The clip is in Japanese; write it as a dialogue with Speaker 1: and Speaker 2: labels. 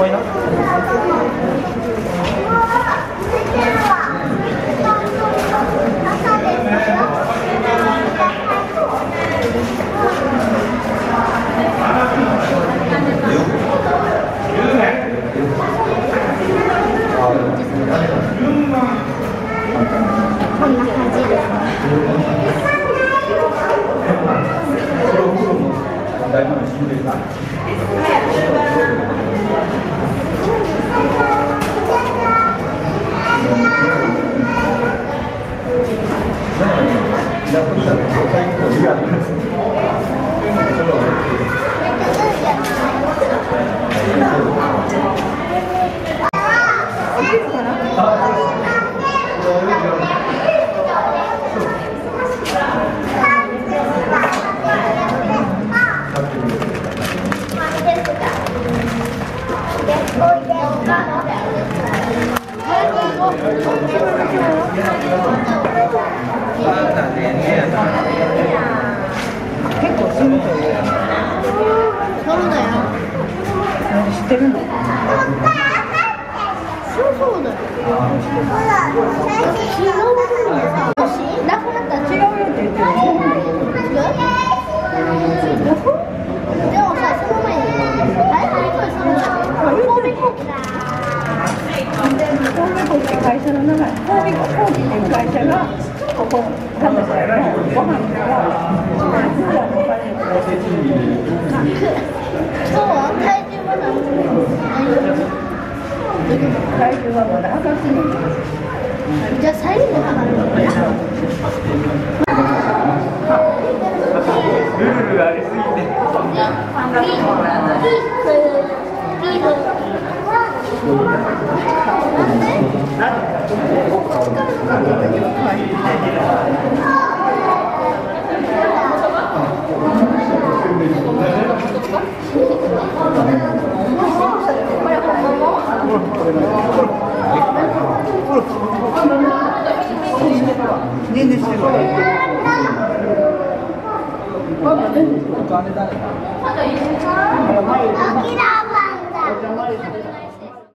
Speaker 1: もう
Speaker 2: Yeah.
Speaker 3: そうだよ。
Speaker 2: 知ってるの？
Speaker 3: そうそうだよ。昨日の？さ、なくなった違う
Speaker 2: よって言ってる
Speaker 3: 違うでもさ、その？前に、あれ何これその？神戸航空
Speaker 2: で神戸港って会社の？名前神戸港っていう会社がここ食べたらご飯が普段お金を
Speaker 3: 今日は体重は何
Speaker 2: 体重はまだ上がってない
Speaker 3: じゃあ最後に測るのかな
Speaker 1: ルルありすぎて
Speaker 2: 全然してる
Speaker 3: あきら